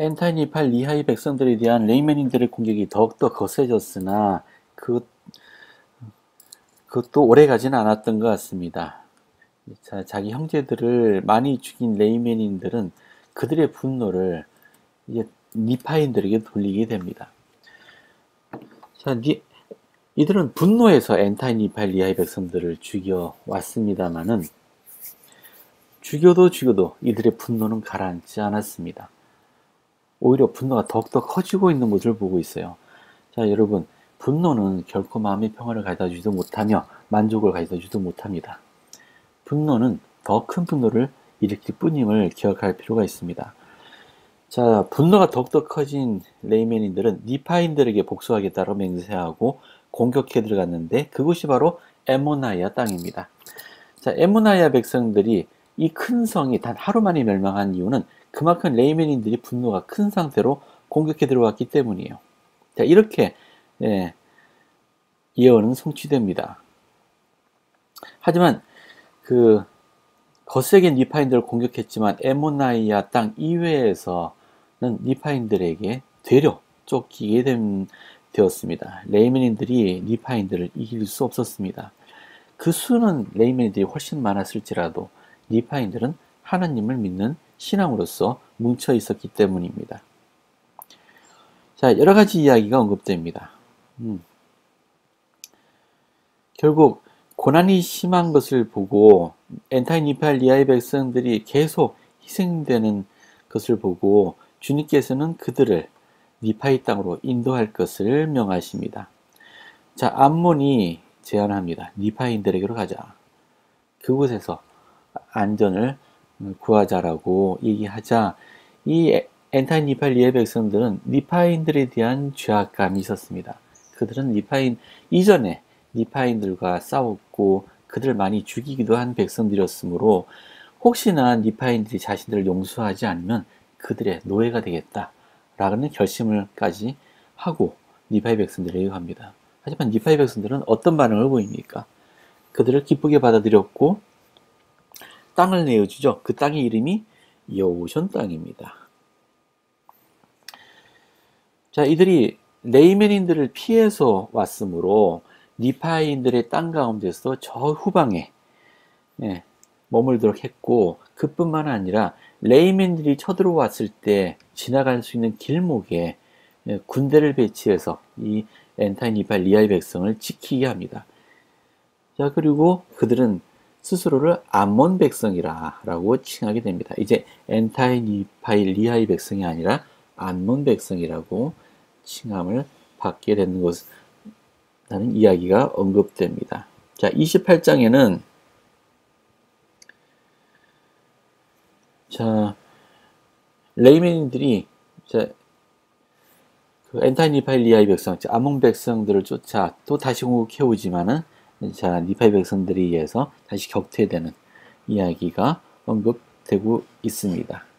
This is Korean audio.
앤타이 니파이 리하이 백성들에 대한 레이맨인들의 공격이 더욱더 거세졌으나 그, 그것도 오래 가지는 않았던 것 같습니다. 자, 자기 형제들을 많이 죽인 레이맨인들은 그들의 분노를 이제 니파인들에게 돌리게 됩니다. 자, 니, 이들은 분노해서 앤타이 니파이 리하이 백성들을 죽여 왔습니다만은 죽여도 죽여도 이들의 분노는 가라앉지 않았습니다. 오히려 분노가 더욱더 커지고 있는 것을 보고 있어요. 자, 여러분, 분노는 결코 마음의 평화를 가져다 주지도 못하며 만족을 가져다 주지도 못합니다. 분노는 더 큰 분노를 일으킬 뿐임을 기억할 필요가 있습니다. 자, 분노가 더욱더 커진 레이맨인들은 니파인들에게 복수하겠다고 맹세하고 공격해 들어갔는데 그곳이 바로 에모나이아 땅입니다. 자, 에모나이아 백성들이 이 큰 성이 단 하루 만에 멸망한 이유는 그만큼 레이맨인들이 분노가 큰 상태로 공격해 들어왔기 때문이에요. 자, 이렇게 예, 예언은 성취됩니다. 하지만 그 거세게 니파인들을 공격했지만 에모나이아 땅 이외에서는 니파인들에게 되려 쫓기게 된, 되었습니다. 레이맨인들이 니파인들을 이길 수 없었습니다. 그 수는 레이맨인들이 훨씬 많았을지라도 니파인들은 하나님을 믿는 신앙으로서 뭉쳐 있었기 때문입니다. 자, 여러 가지 이야기가 언급됩니다. 음. 결국 고난이 심한 것을 보고 엔타이 니팔리아의 백성들이 계속 희생되는 것을 보고 주님께서는 그들을 니파이 땅으로 인도할 것을 명하십니다. 자, 암몬이 제안합니다. 니파인들에게로 가자. 그곳에서 안전을 구하자라고 얘기하자 이 엔타인 니파일 리의 백성들은 니파인들에 대한 죄악감이 있었습니다. 그들은 니파인 이전에 니파인들과 싸웠고 그들을 많이 죽이기도 한 백성들이었으므로 혹시나 니파인들이 자신들을 용서하지 않으면 그들의 노예가 되겠다라는 결심을까지 하고 니파이 백성들에게 합니다. 하지만 니파이 백성들은 어떤 반응을 보입니까? 그들을 기쁘게 받아들였고 땅을 내어주죠. 그 땅의 이름이 여우션 땅입니다. 자, 이들이 레이맨인들을 피해서 왔으므로 니파인들의 땅 가운데서 저 후방에 예, 머물도록 했고 그뿐만 아니라 레이맨들이 쳐들어왔을 때 지나갈 수 있는 길목에 예, 군대를 배치해서 이 앤타이 니파이 리하이 백성을 지키게 합니다. 자 그리고 그들은 스스로를 암몬 백성이라고 칭하게 됩니다. 이제 앤타이 니파이 리하이 백성이 아니라 암몬 백성이라고 칭함을 받게 되는 것이라는 이야기가 언급됩니다. 자, 28장에는 자, 레이맨들이 자, 그 앤타이 니파이 리하이 백성, 암몬 백성들을 쫓아 또 다시 공격해 오지만은 자, 니파이 백성들에 의해서 다시 격퇴되는 이야기가 언급되고 있습니다. 자.